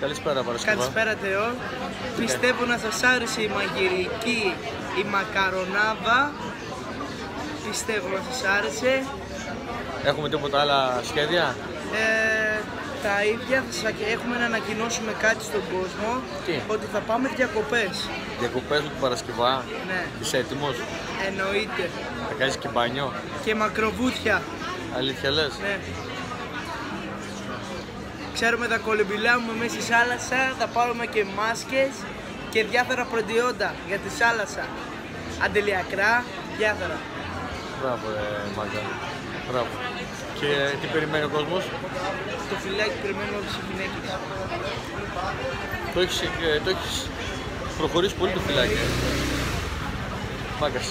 Καλησπέρα Παρασκευά. Καλησπέρα Θεό. Πιστεύω να σας άρεσε η μαγειρική, η μακαρονάδα. Πιστεύω να σας άρεσε. Έχουμε τίποτα άλλα σχέδια; Ε, τα ίδια θα σας έχουμε να ανακοινώσουμε κάτι στον κόσμο. Τι; Ότι θα πάμε διακοπές. Διακοπές του Παρασκευά; Ναι, Είσαι έτοιμος; εννοείται. Θα κάνεις και μπάνιο; Και μακροβούτια. Αλήθεια λες; Ναι. Ξέρουμε θα κολυμπηλάμε μέσα στη θάλασσα, θα πάρουμε και μάσκες και διάφορα προϊόντα για τη θάλασσα. Αντελιακρά, διάφορα. Μπράβο ρε Μάγκα. Μπράβο. Και τι περιμένει ο κόσμος; Το φυλάκι περιμένουμε όλες οι γυναίκες. Το έχεις, ε, το έχεις προχωρήσει πολύ το φυλάκι. ε. Μάγκας.